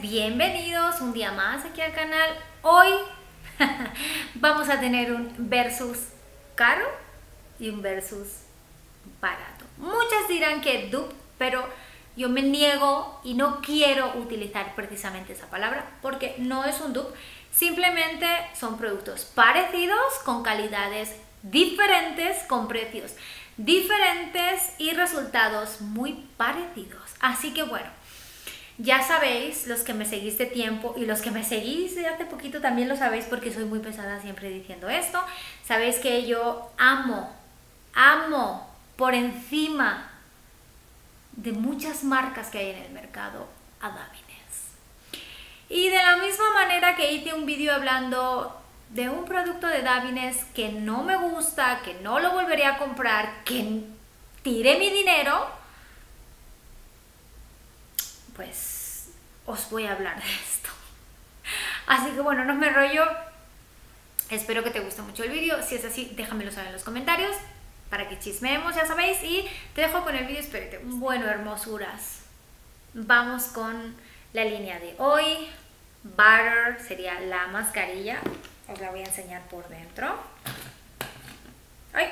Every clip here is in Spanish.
bienvenidos un día más aquí al canal. Hoy vamos a tener un versus caro y un versus barato. Muchas dirán que dupe, pero yo me niego y no quiero utilizar precisamente esa palabra porque no es un dupe, simplemente son productos parecidos con calidades diferentes, con precios diferentes y resultados muy parecidos. Así que bueno, ya sabéis, los que me seguís de tiempo y los que me seguís de hace poquito también lo sabéis porque soy muy pesada siempre diciendo esto. Sabéis que yo amo, amo por encima de muchas marcas que hay en el mercado a Davines. Y de la misma manera que hice un vídeo hablando de un producto de Davines que no me gusta, que no lo volvería a comprar, que tiré mi dinero, pues os voy a hablar de esto. Así que bueno, no me rollo. Espero que te guste mucho el vídeo. Si es así, déjamelo saber en los comentarios para que chismeemos, ya sabéis. Y te dejo con el vídeo, espero que te guste. Bueno, hermosuras. Vamos con la línea de hoy. Butter sería la mascarilla. Os la voy a enseñar por dentro. ¡Ay!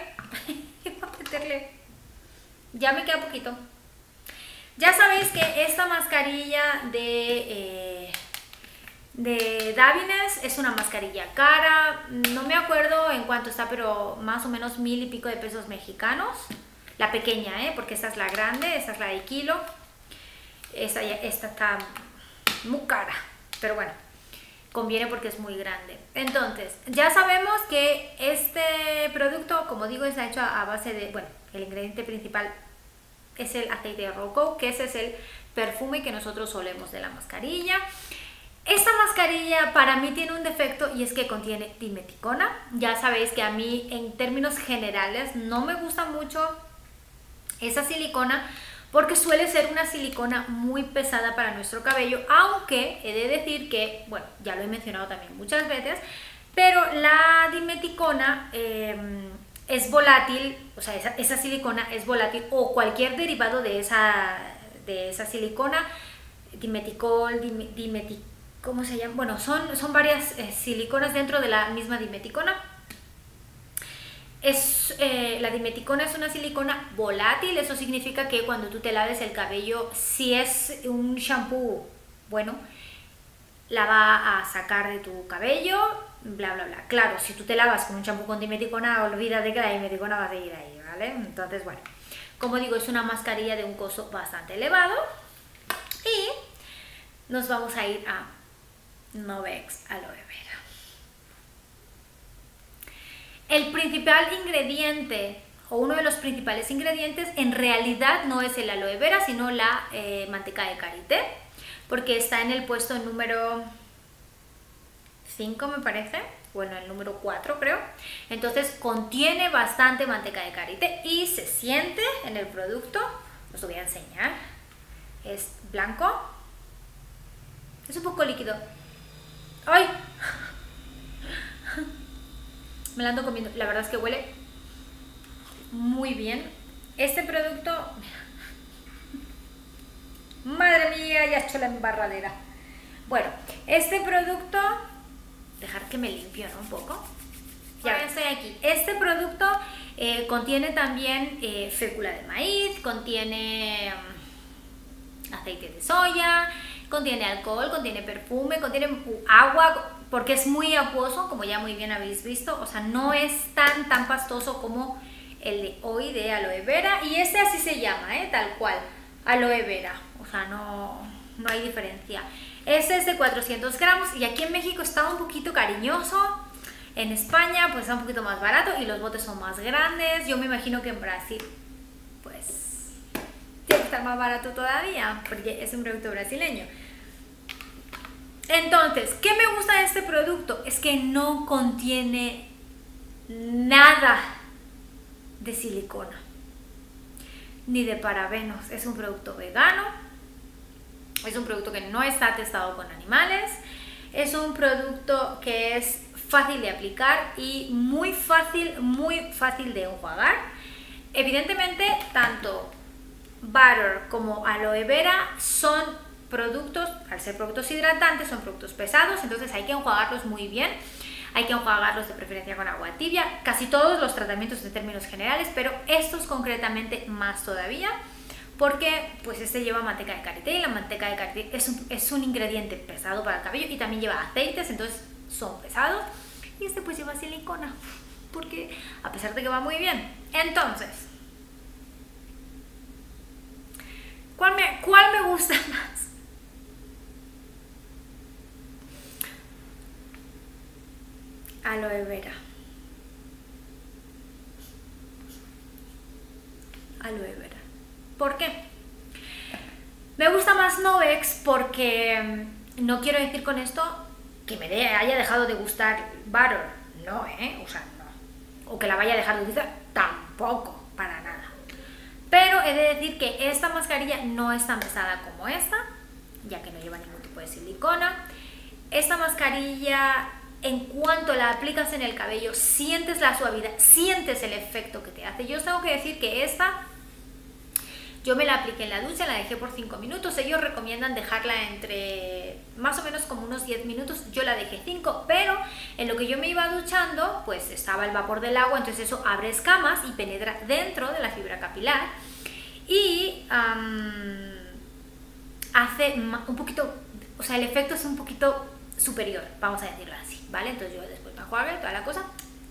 Voy a meterle. Ya me queda poquito. Ya sabéis que esta mascarilla de, eh, de Davines es una mascarilla cara. No me acuerdo en cuánto está, pero más o menos mil y pico de pesos mexicanos. La pequeña, ¿eh? porque esta es la grande, esta es la de kilo. Esta, esta está muy cara, pero bueno, conviene porque es muy grande. Entonces, ya sabemos que este producto, como digo, está hecho a base de, bueno, el ingrediente principal es el aceite de roco, que ese es el perfume que nosotros solemos de la mascarilla. Esta mascarilla para mí tiene un defecto y es que contiene dimeticona. Ya sabéis que a mí en términos generales no me gusta mucho esa silicona porque suele ser una silicona muy pesada para nuestro cabello, aunque he de decir que, bueno, ya lo he mencionado también muchas veces, pero la dimeticona... Eh, es volátil, o sea, esa, silicona es volátil o cualquier derivado de esa, de esa silicona, dimeticol, dimetic, ¿cómo se llama? Bueno, son, son varias eh, siliconas dentro de la misma dimeticona. Es, eh, la dimeticona es una silicona volátil, eso significa que cuando tú te laves el cabello, si es un shampoo bueno, la va a sacar de tu cabello, bla, bla, bla. Claro, si tú te lavas con un champú con dimeticona, olvídate que la dimeticona va a seguir ahí, ¿vale? Entonces, bueno, como digo, es una mascarilla de un costo bastante elevado. Y nos vamos a ir a Novex Aloe Vera. El principal ingrediente o uno de los principales ingredientes en realidad no es el aloe vera, sino la eh, manteca de karité, porque está en el puesto número 5 me parece, bueno el número 4 creo, entonces contiene bastante manteca de karité y se siente en el producto, os lo voy a enseñar, es blanco, es un poco líquido, ¡ay! Me lo ando comiendo, la verdad es que huele muy bien, este producto, madre mía, ya he hecho la embarradera, bueno, este producto dejar que me limpio un poco. Ya estoy aquí. Este producto eh, contiene también eh, fécula de maíz, contiene mm, aceite de soya, contiene alcohol, contiene perfume, contiene agua, porque es muy acuoso, como ya muy bien habéis visto. O sea, no es tan, tan pastoso como el de hoy de aloe vera. Y este así se llama, ¿eh? tal cual, aloe vera. O sea, no, no hay diferencia. Este es de 400 gramos y aquí en México está un poquito cariñoso. En España pues está un poquito más barato y los botes son más grandes. Yo me imagino que en Brasil pues tiene que estar más barato todavía porque es un producto brasileño. Entonces, ¿qué me gusta de este producto? Es que no contiene nada de silicona ni de parabenos. Es un producto vegano, es un producto que no está testado con animales. Es un producto que es fácil de aplicar y muy fácil, muy fácil de enjuagar. Evidentemente, tanto butter como aloe vera son productos, al ser productos hidratantes, son productos pesados, entonces hay que enjuagarlos muy bien. Hay que enjuagarlos de preferencia con agua tibia. Casi todos los tratamientos en términos generales, pero estos concretamente más todavía porque pues este lleva manteca de karité y la manteca de karité es un, es un ingrediente pesado para el cabello y también lleva aceites, entonces son pesados. Y este pues lleva silicona, porque a pesar de que va muy bien. Entonces, ¿cuál me, cuál me gusta más? Aloe vera. Aloe vera. ¿Por qué? Me gusta más Novex porque mm, no quiero decir con esto que me haya dejado de gustar Butter. No, ¿eh? O sea, no. O que la vaya a dejar de utilizar. Tampoco, para nada. Pero he de decir que esta mascarilla no es tan pesada como esta, ya que no lleva ningún tipo de silicona. Esta mascarilla, en cuanto la aplicas en el cabello, sientes la suavidad, sientes el efecto que te hace. Yo os tengo que decir que esta yo me la apliqué en la ducha, la dejé por 5 minutos. Ellos recomiendan dejarla entre más o menos como unos 10 minutos. Yo la dejé 5, pero en lo que yo me iba duchando, pues estaba el vapor del agua, entonces eso abre escamas y penetra dentro de la fibra capilar. Y hace un poquito, o sea, el efecto es un poquito superior, vamos a decirlo así, ¿vale? Entonces yo después me enjuague toda la cosa.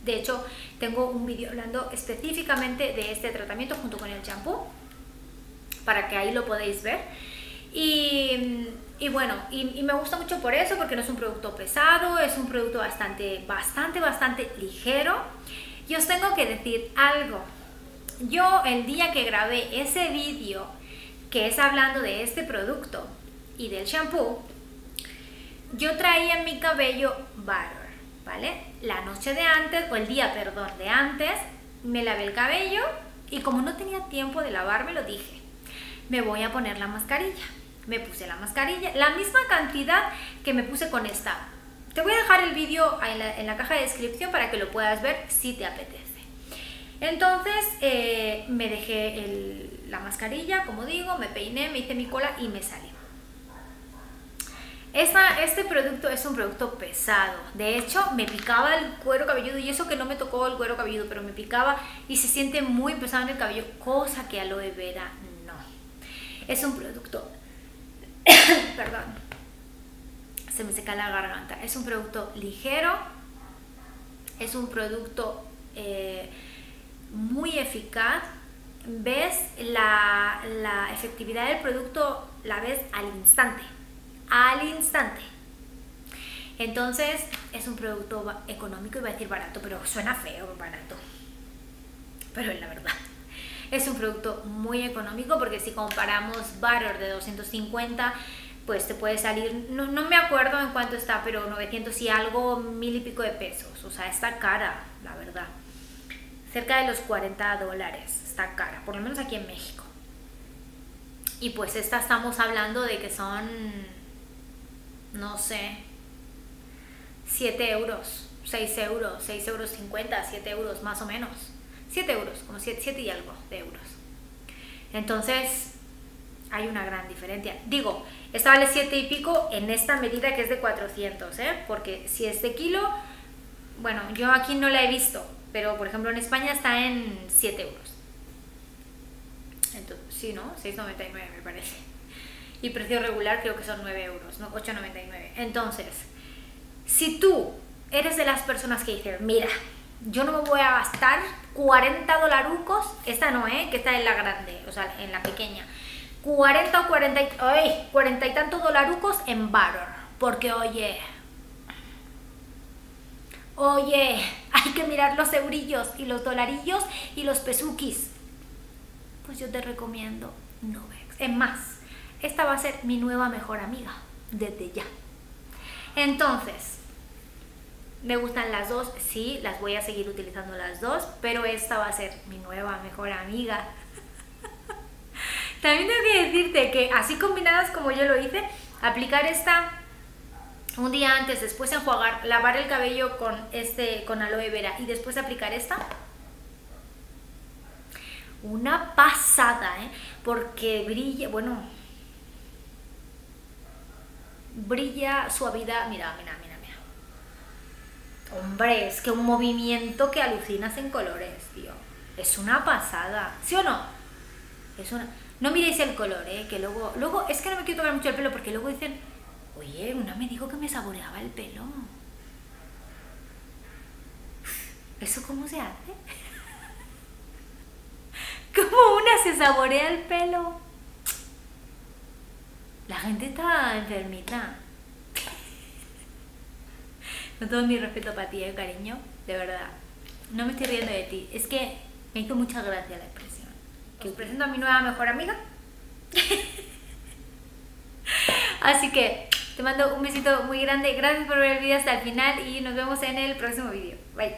De hecho, tengo un vídeo hablando específicamente de este tratamiento junto con el champú para que ahí lo podéis ver. Y, bueno, y, me gusta mucho por eso, porque no es un producto pesado, es un producto bastante, bastante, bastante ligero. Y os tengo que decir algo. Yo el día que grabé ese vídeo, que es hablando de este producto y del shampoo, yo traía en mi cabello butter, ¿vale? La noche de antes, o el día, perdón, de antes, me lavé el cabello y como no tenía tiempo de lavarme, lo dije, me voy a poner la mascarilla. Me puse la mascarilla, la misma cantidad que me puse con esta. Te voy a dejar el vídeo en la, caja de descripción para que lo puedas ver si te apetece. Entonces eh, me dejé la mascarilla, como digo, me peiné, me hice mi cola y me salí. este producto es un producto pesado. De hecho, me picaba el cuero cabelludo y eso que no me tocó el cuero cabelludo, pero me picaba y se siente muy pesado en el cabello, cosa que aloe vera es un producto, perdón, se me seca la garganta, es un producto ligero, es un producto eh, muy eficaz, ves la, efectividad del producto, la ves al instante, al instante. Entonces es un producto económico, iba a decir barato, pero suena feo barato. Pero es la verdad. Es un producto muy económico porque si comparamos butter de 250, pues te puede salir, no, me acuerdo en cuánto está, pero 900 y algo, mil y pico de pesos. O sea, está cara, la verdad. Cerca de los 40 dólares, está cara, por lo menos aquí en México. Y pues esta estamos hablando de que son, no sé, 7 euros, 6 euros, 6 euros 50, 7 euros más o menos. 7 euros, como 7, y algo de euros. Entonces, hay una gran diferencia. Digo, esta vale 7 y pico en esta medida que es de 400, ¿eh? Porque si es de kilo, bueno, yo aquí no la he visto, pero por ejemplo en España está en 7 euros. Entonces, sí, ¿no? 6,99 me parece. Y precio regular creo que son 9 euros, ¿no? 8,99. Entonces, si tú eres de las personas que dicen, mira, yo no me voy a gastar 40 dolarucos, esta no, ¿eh? Que esta es la grande, o sea, en la pequeña. 40 o 40, ay, 40 y tantos dolarucos en butter. Porque, oye, oye, hay que mirar los eurillos y los dolarillos y los pesukis. Pues yo te recomiendo Novex. Es más, esta va a ser mi nueva mejor amiga, desde ya. Entonces, me gustan las dos, sí, las voy a seguir utilizando las dos, pero esta va a ser mi nueva mejor amiga. También tengo que decirte que así combinadas como yo lo hice, aplicar esta un día antes, después enjuagar, lavar el cabello con este con aloe vera y después aplicar esta. Una pasada, ¿eh? Porque brilla, bueno, brilla, suavidad. Mira, mira, mira. Hombre, es que un movimiento que alucinas en colores, tío. Es una pasada. ¿Sí o no? Es una... No miréis el color, ¿eh? Que luego... Luego, es que no me quiero tocar mucho el pelo porque luego dicen... Oye, una me dijo que me saboreaba el pelo. ¿Eso cómo se hace? ¿Cómo una se saborea el pelo? La gente está enfermita. No todo mi respeto para ti, eh, cariño. De verdad. No me estoy riendo de ti. Es que me hizo mucha gracia la expresión. Que os presento a mi nueva mejor amiga. Así que te mando un besito muy grande. Gracias por ver el vídeo hasta el final y nos vemos en el próximo vídeo. Bye.